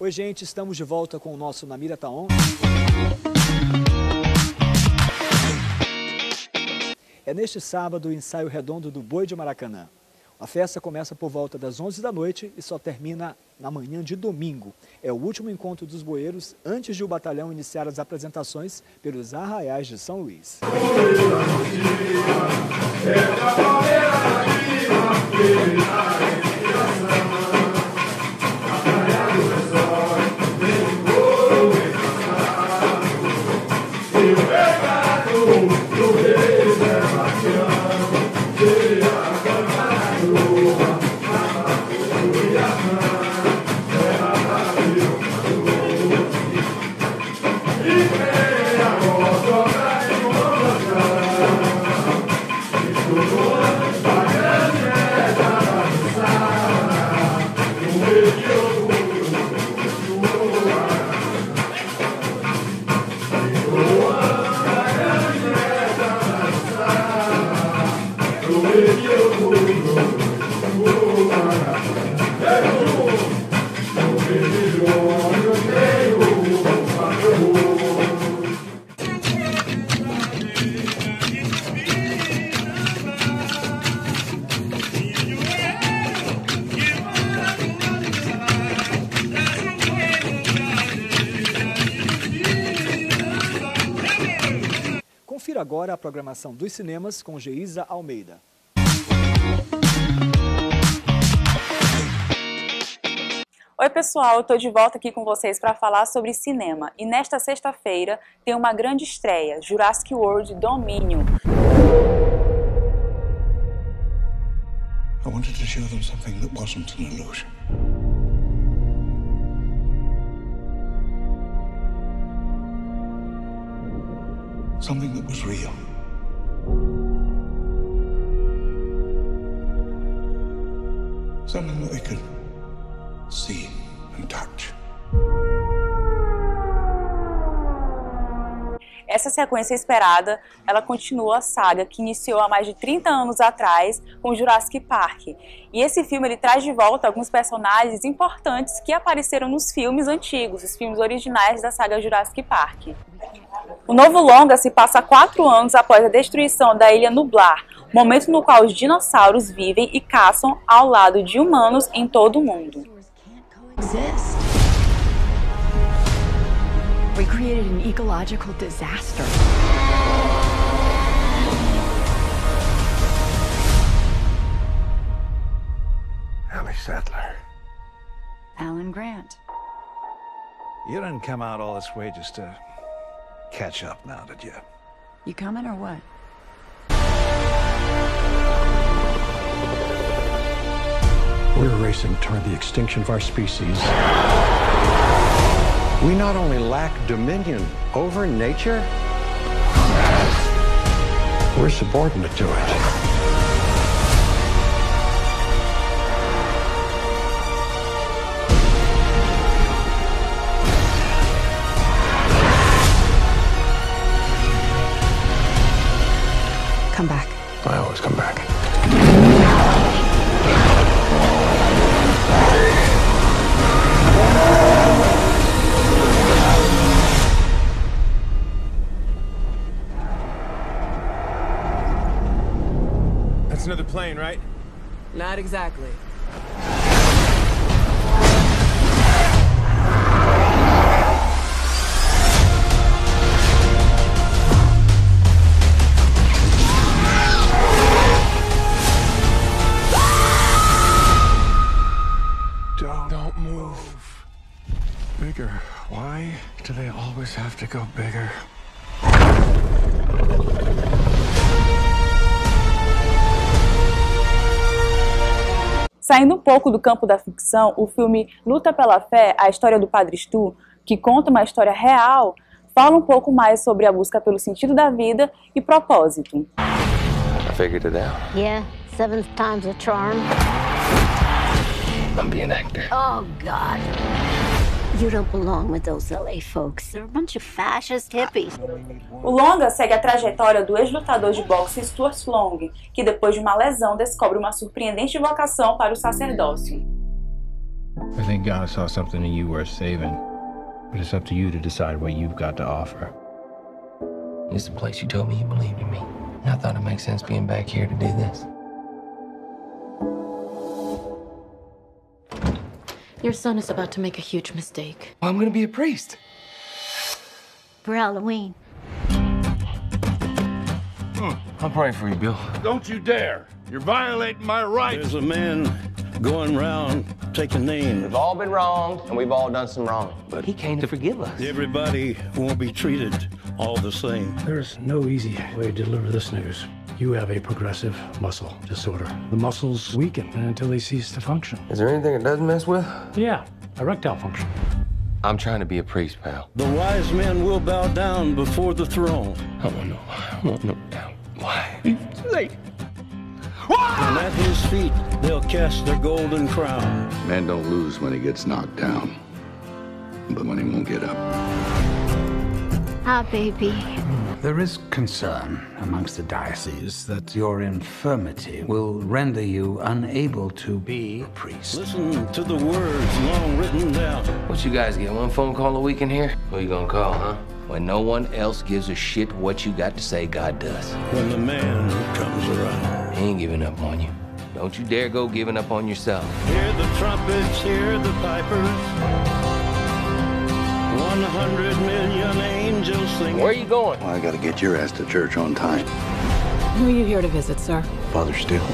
Oi, gente, estamos de volta com o nosso Namira Taon. É neste sábado o ensaio redondo do Boi de Maracanã. A festa começa por volta das 11 da noite e só termina na manhã de domingo. É o último encontro dos boeiros antes de o batalhão iniciar as apresentações pelos arraiais de São Luís. Agora a programação dos cinemas com Geisa Almeida. Oi, pessoal, eu estou de volta aqui com vocês para falar sobre cinema. E nesta sexta-feira tem uma grande estreia, Jurassic World Dominion. I wanted to show them something that wasn't an illusion. Something that was real. Something that they could see and touch. Essa sequência esperada, ela continua a saga que iniciou há mais de 30 anos atrás com Jurassic Park. E esse filme ele traz de volta alguns personagens importantes que apareceram nos filmes antigos, os filmes originais da saga Jurassic Park. O novo longa se passa quatro anos após a destruição da Ilha Nublar, momento no qual os dinossauros vivem e caçam ao lado de humanos em todo o mundo. We created an ecological disaster. Ellie Sattler. Alan Grant. You didn't come out all this way just to catch up now, did you? You coming or what? We're racing toward the extinction of our species. We not only lack dominion over nature, we're subordinate to it. Always come back. That's another plane, right? Not exactly. Bigger. Why do they always have to go bigger? Saindo um pouco do campo da ficção, o filme Luta pela Fé, a história do Padre Stu, que conta uma história real, fala um pouco mais sobre a busca pelo sentido da vida e propósito. I figured it out. Yeah, seventh time's a charm. I'm being actor. Oh, God. You don't belong with those LA folks. They're a bunch of fascist hippies. O longa segue a trajetória do ex-lutador de boxe Stuart Long, que depois de uma lesão descobre uma surpreendente vocação para o sacerdócio. I think God saw something in you worth saving. But it's up to you to decide what you've got to offer. This is the place you told me you believed in me. I thought it makes sense being back here to do this. Your son is about to make a huge mistake. Well, I'm gonna be a priest. For Halloween. Hmm. I'm praying for you, Bill. Don't you dare! You're violating my rights. There's a man going around taking names. We've all been wronged, and we've all done some wrong. But he came to forgive us. Everybody won't be treated all the same. There's no easy way to deliver this news. You have a progressive muscle disorder. The muscles weaken until they cease to function. Is there anything it doesn't mess with? Yeah, erectile function. I'm trying to be a priest, pal. The wise men will bow down before the throne. I want no, I want no doubt. Why? Like, and at his feet, they'll cast their golden crown. Man don't lose when he gets knocked down, but when he won't get up. Ah, baby. There is concern amongst the diocese that your infirmity will render you unable to be a priest. Listen to the words long written down. What you guys get? One phone call a week in here? Who you gonna call, huh? When no one else gives a shit what you got to say, God does. When the man comes around. He ain't giving up on you. Don't you dare go giving up on yourself. Hear the trumpets, hear the pipers. 100 million angels sing. Where are you going? Well, I gotta get your ass to church on time. Who are you here to visit, sir? Father Still.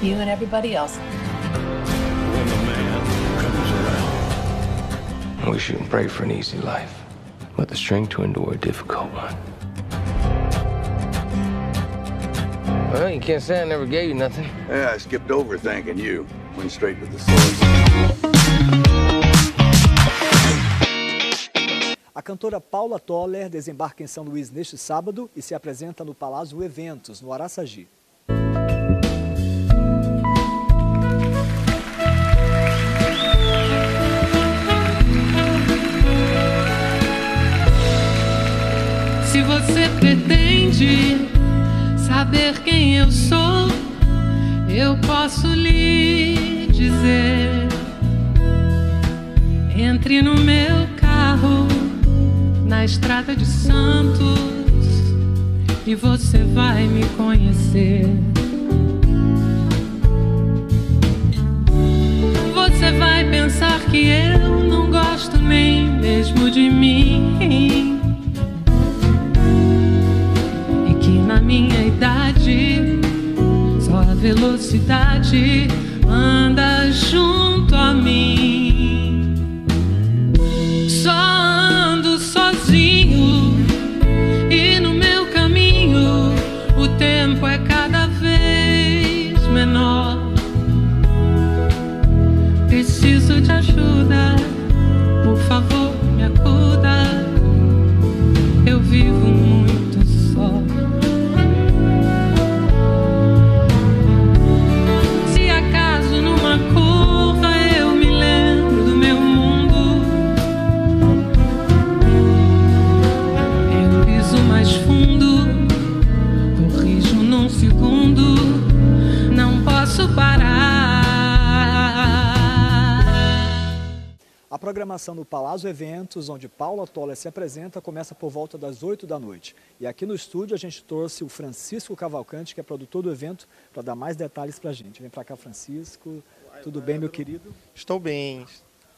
You and everybody else. When the man comes around. We shouldn't pray for an easy life, but the strength to endure a difficult one. Well, you can't say I never gave you nothing. Yeah, I skipped over thanking you. Went straight to the source. Cantora Paula Toller desembarca em São Luís neste sábado e se apresenta no Palácio Eventos, no Araçagi. Se você pretende saber quem eu sou, eu posso lhe dizer. Entre no meu estrada de Santos, e você vai me conhecer. Você vai pensar que eu não gosto nem mesmo de mim. E que na minha idade só a velocidade anda junto programação do Palácio Eventos, onde Paula Toller se apresenta, começa por volta das 8 da noite. E aqui no estúdio a gente trouxe o Francisco Cavalcante, que é produtor do evento, para dar mais detalhes para a gente. Vem para cá, Francisco. Tudo bem, meu querido? Estou bem.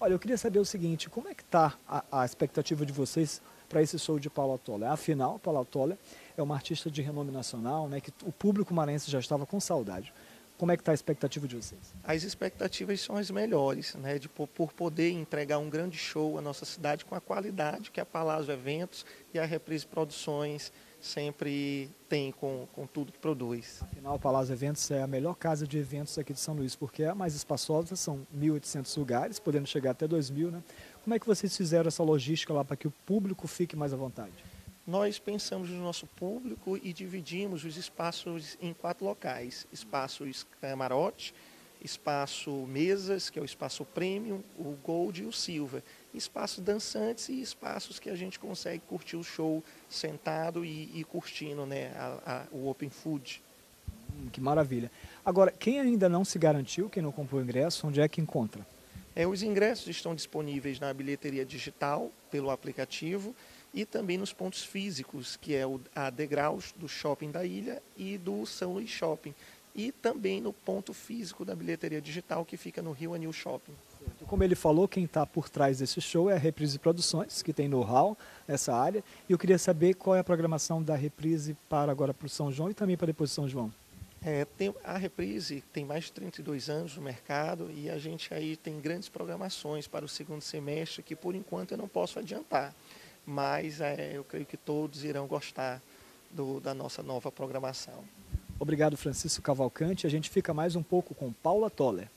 Olha, eu queria saber o seguinte, como é que está a, a expectativa de vocês para esse show de Paula Toller? Afinal, Paula Toller é uma artista de renome nacional, né, que o público maranhense já estava com saudade. Como é que está a expectativa de vocês? As expectativas são as melhores, né, de, por, por poder entregar um grande show à nossa cidade com a qualidade que a Palácio Eventos e a Reprise Produções sempre tem com, com tudo que produz. Afinal, o Palácio Eventos é a melhor casa de eventos aqui de São Luís, porque é a mais espaçosa, são 1.800 lugares, podendo chegar até 2.000, né? Como é que vocês fizeram essa logística lá para que o público fique mais à vontade? Nós pensamos no nosso público e dividimos os espaços em quatro locais: espaços camarote, espaço mesas, que é o espaço premium, o gold e o silver, espaços dançantes e espaços que a gente consegue curtir o show sentado e, e curtindo né, a, a, o open food. Hum, que maravilha. Agora, quem ainda não se garantiu, quem não comprou o ingresso, onde é que encontra? É, os ingressos estão disponíveis na bilheteria digital, pelo aplicativo, e também nos pontos físicos, que é o, a Degraus do Shopping da Ilha e do São Luís Shopping. E também no ponto físico da bilheteria digital, que fica no Rio Anil Shopping. Como ele falou, quem está por trás desse show é a Reprise Produções, que tem know-how nessa área. E eu queria saber qual é a programação da Reprise para agora para o São João e também para depois do São João. É, tem, a Reprise tem mais de 32 anos no mercado e a gente aí tem grandes programações para o segundo semestre que por enquanto eu não posso adiantar, mas é, eu creio que todos irão gostar do, da nossa nova programação. Obrigado, Francisco Cavalcante. A gente fica mais um pouco com Paula Toller.